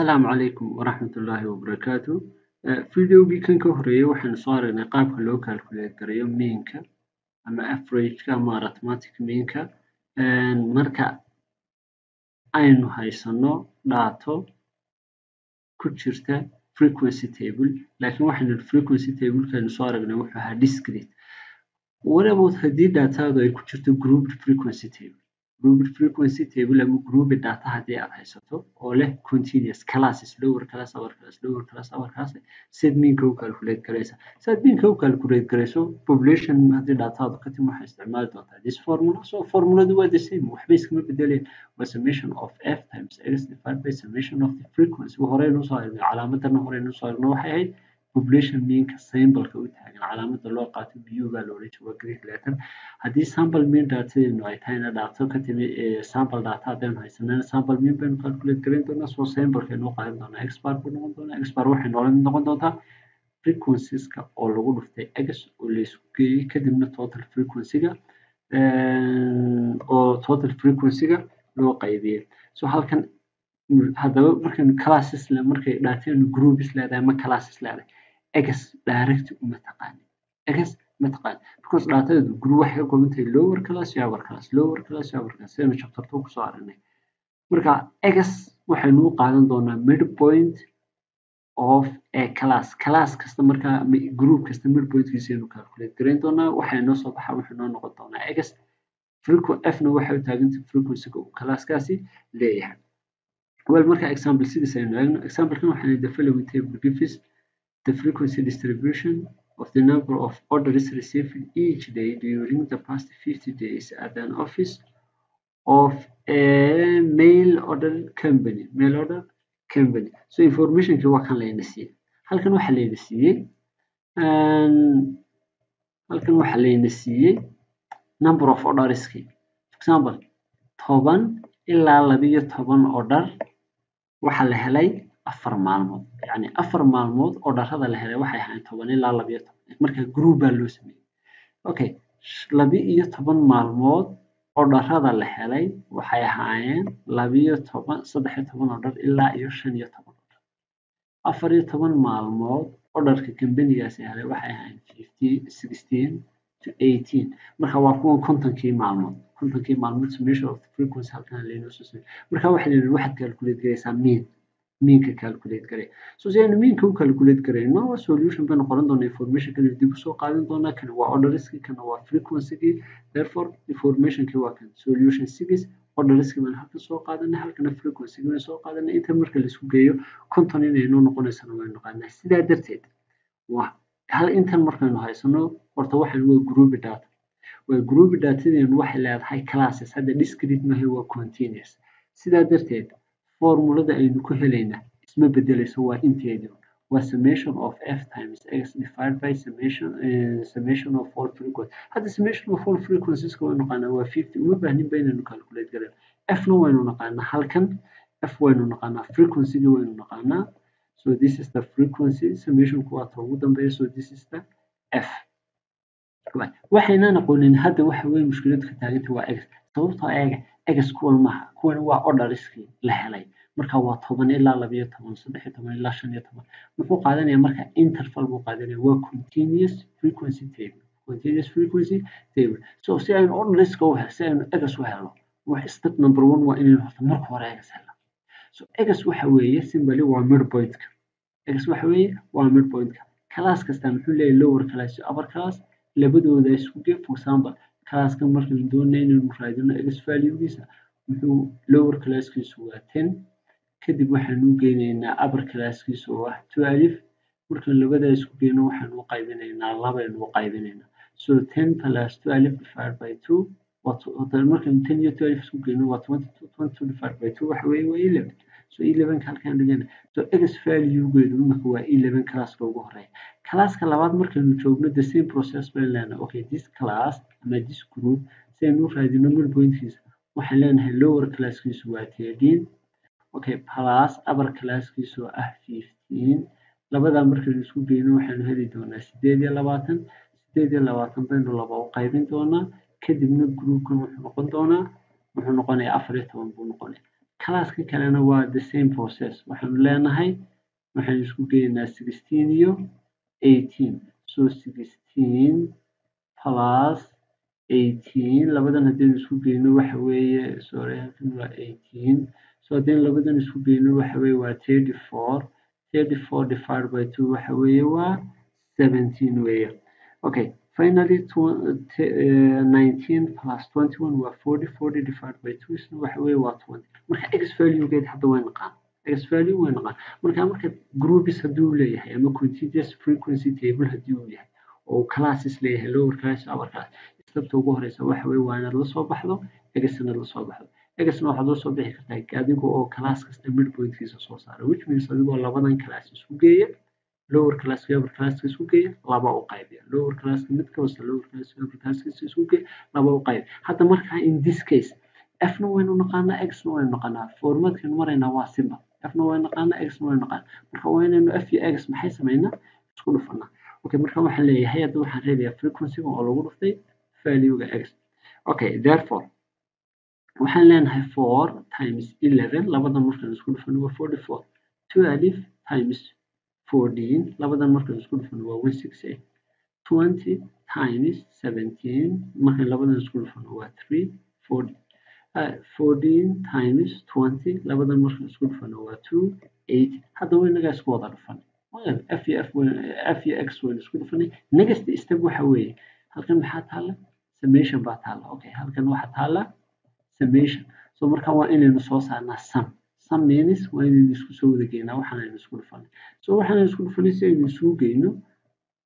Asalaamu calaykum waraxmatullaahi wabarakaatu. Videogii kan ka horeeyay waxaan soo aragnay qaabka loo calculate gareeyo mean-ka ama average-ka ama arithmetic mean-ka marka aynu haysano daato ku jirta frequency table laakiin waxaan nidhi frequency table-ka aynu soo aragnay wuxuu ahaa discrete. What about haddii daatadu ay ku jirto grouped frequency table? Grouped frequency table ama grouped data haddii aad haysato oo leh continuous classes lower class, upper class, lower class, upper class sid mean-ka u calculate gareysa. Si aad mean-ka u calculate gareyso population haddii datadu ka timi waxay isticmaali doontaa this formula. So formuladu waa the same waxba iskama bedeleen waa summation of f times x divided by summation of the frequency. Horeynu u soo aragnay calaamadana horeynu u soo aragnay waxay ahayd population mean-ka sample-ka u taagan calaamada loo qaato mu baa loola waa Greek letter. Haddii sample mean datadeenu ay tahayna daato ka timi sample data haddaynu haysanana sample mean baynu calculate gareyn doonaa soo sample-kaynu u qaadan doonaa bar buu noqon doonaa bar waxay noola noqon doontaa frequencies-ka oo lagu dhuftay x oo la isku geeyey kadibna total frequency-ga oo total frequency-ga loo qaybiyey. So halkan haddaba markaynu classes markay daateenu groups leedahay ama classes leedahay taqaanin x ma taqaanin because daatadeedu group waxay ka kooban tahay lower class iyo upper class lower class iyo upper class chapter two kusoo aragnay. Marka x waxaynu u qaadan doonaa midpoint of a class class kasta markaa group kasta midpoint-kiisa aynu calculate gareyn doonaa waxaa inoo soo baxa wuxuu inoo noqon doonaa x f na waxay u taagan tahay frequency-ga uu class-kaasi leeyahay. Well marka example sidiis aynu eegno example-kan waxaa the following table gives the frequency distribution of the number of orders received each day during the past 50 days at an office of a mail order company mail order company. So information-ki waa kan layna siiyey halkan waxaa layna siiyey halkan waxaa layna siiyey number of orderski for example toban ilaa labiyo toban order waxaa la helay maalmood yacni afar maalmood orderada la helay waxay ahaayeen toban ilaa labiyo toban marka group baa loo sameeyey okay labi iyo toban maalmood orderada la helay waxay ahaayeen labiyo toban saddex iyo toban order ilaa iyo shan iyo toban order afar iyo toban maalmood orderka kambanigaasi helay waxay ahaayeen fifty sixteen to eighteen marka waa kuwan kontonkii maalmood kontonkii maalmood summation of the frequency halkan laynoo soo sameeyey marka waxaa layidhi waxaad calculate gareysaa mean meanka calculate garee so si aynu meanka u calculate gareyno solution baynu qoran doonaa information-kan dib u soo qaadan doonaa kan waa orderski kana waa frequency-gii therefore information-ki waa kan solution six orderski baan halkan soo qaadanay halkana frequency-gi baan soo qaadanay inta marka la isku geeyo konton inay noo noqonaysana waynu naqaanaa sidaa darteed waa hal intan markaynu haysano horta waxaan waa group data. Waa group datadeenu waxay leedahay classes hadda discrete maaha waa continuous. Sidaa darteed formulada aynu ku helaynaa. Isma bedelayso waa inteedu waa summation of f times x divided by summation uh, summation of all frequencies. Hadda summation of all frequencies-ka waynu naqaanaa waa fifty. Uma baahnin ba inaynu calculate garayno f-na waynu naqaanaa halkan. F waynu naqaanaa frequency-ga waynu naqaanaa so this is the frequency. Summation-ku waa ta ugu dambeeya so this is the f. Waxaynan aqoonin hadda waxa weeye mushkiladu ka taaganta waa x. Sababtoo eega x kuwan maaha kuwan waa orderskii la helay. Marka waa toban ilaa labiyo toban saddex iyo toban ilaa shan iyo toban. Muxuu qaadanaya? Marka interval buu qaadanaya. Waa continuous frequency table. Continuous frequency table. So si aynu orderska u helo si aynu x u helo step number one waa inaynu horta marka hore x helno so x waxa weeye simply waa midpoint-ka x waxa weeye waa midpoint-ka class kasta muxuu leeyahay lower class iyo upper class. Labadooda isku gee for example classkan markaynu doonayno inaynu raadino x value-giisa muxuu lower class-kiisu waa ten kadib waxaanu u geynaynaa upper class-kiisa oo ah twelve markaan labadaa isku geyno waxaanu u qaybinaynaa labaynu u qaybinaynaa. So ten plus twelve divided by two markaynu ten iyo twelve isku geyno waa twenty two twenty two divided by two waxa weeye waa eleven so eleven halkaan dhigana so x value-geedu imika waa eleven classka ugu horreeya classka labaad markaynu joogno the same process baynu leenahay. Okay this class ama this group si aynu u raadino midpoint-kiisa waxaan leenahay lower class-kiisu waa thirteen. Okay plus upper class-kiisu ah fifteen. Labadaa markaynu isku geyno waxaanu heli doonaa sideed iyo labaatan. Sideed iyo labaatan baynu laba u qaybin doonaa. Kadibna groupkan wuxuu noqon doonaa wuxuu noqonayaa afar iyo toban buu noqonaya classka kalena waa the same process. Waxaanu leenahay waxaynu isku geynaa sixteen iyo eighteen. So sixteen plus eighteen labadan haddaynu isku geyno waxa weeye sorry halkan waa eighteen. So haddaynu labadan isku geyno waxa weeye waa thirty four thirty four divided by two waxa weeye waa seventeen weeye. Okay finally uh, nineteen plus twenty one waa forty. Forty divided by two isna waxa weeye waa twenty marka x valuegeed hadda way naqaan x value way naqaan marka marka groups hadduu leeyahay ama continuous frequency table haddii uu yahay oo classes leeyahay lower class upper class stepta ugu horeysa waxa weeye waa inaad la soo baxdo egasna la soo baxdo egasna waxaad la soo bixi kartaa adiga oo class kasta midpointkiisa soo saara which means adigoo labadan class isku geeya lower class iyo upper class isku geeya laba u qaybiya lower class mid ka hoose lower class upper class isku geeya laba u qayb hadda marka in this case fna waynu naqaanaa xna waynu naqaanaa formatkan maraynaa waa simba fna waynu naqaanaa xna waynu naqaanaa marka waa inaynu f iyo x maxay samaynaa isku dhufanaa okay marka waxaan leeyahay hadda waxaan reebayaa frequency oo lagu dhuftay valuega x okay therefore waxaan leenahay four times eleven labadan markaan isku dhufano waa forty four twelve times fourteen labadan markaan isku dhufano waa one six eight twenty times seventeen markaan labadan isku dhufano waa three forty uh, fourteen times twenty labadan markaan isku dhufano waa two eight hadda way nagaa isku wada dhufan f iyo f f iyo x waynu isku dhufanay next step waxa weeye halkan maxaa taala summation baa taala okay halkan waxaa taala summation. So marka waa inaynu soo saarnaa sum. Sum means waa inaynu isku soo wada geynaa waxaan isku dhufanay so waxaan aynu isku dhufanay si aynu isugu geyno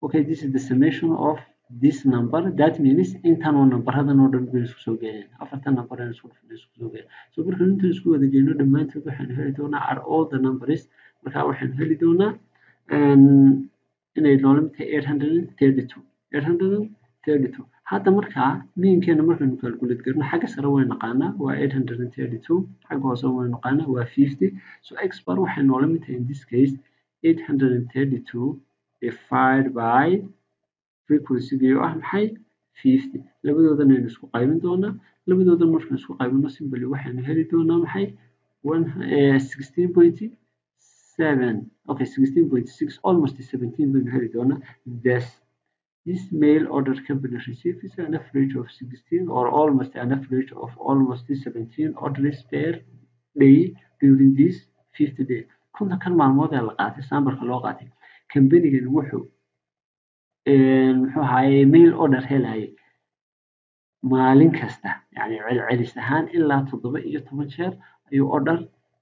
okay this is the summation of this number that means intan oo nambaradan oo dhan baynu isku soo geynayna afartan number aynu isku soo geynaa so marka intan isku wada geyno dhammaantood waxaynu heli doonaa are all the numbers. Marka waxaynu heli doonaa inay noola mid tahay eight hundred and thirty two eight hundred and thirty two hadda markaa miinkeena markaynu calculate garno xagga sare way naqaanaa waa eight hundred and thirty two xagga hoose way naqaanaa waa fifty. So bar waxay noola mid tahay in this case eight hundred and thirty two divided by frequency-gii oo ah maxay fifty labadoodan aynu isku qaybin doonaa labadoodan markaan isku qaybino simply waxaynu heli doonaa maxay sixteen point seven okay sixteen point six almost seventeen baynu heli doonaa this this mail order company receives an average of 16 or almost an average of almost 17 orders per day during this 50 days kunta kan maalmood ee la qaatay sambarka loo qaatay kambanigan wuxuu muxuu ahaye mail order helayay maalin kasta. Yani celcelis ahaan ilaa toddoba iyo toban jeer ayuu order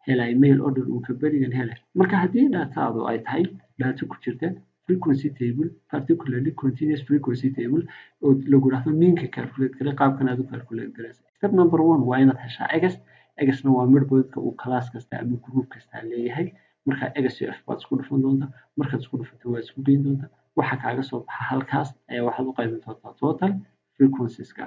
helay mail order uu kambanigan helay. Marka haddii dhaataadu ay tahay dhaato ku jirta frequency table particularly continuous frequency table oo lagu dhahdo miinka calculate kale qaabkan aad u calculate garaysa step number one waa inaad heshaa egas egasna waa midboodka uu class kasta ama group kasta leeyahay. Marka egas iyo f baad isku dhufan doonta markaad isku dhufato waad isku geyn doonta waxa kaaga soo baxa halkaas ayaa waxaad u qaybin doontaa total frequencies-ka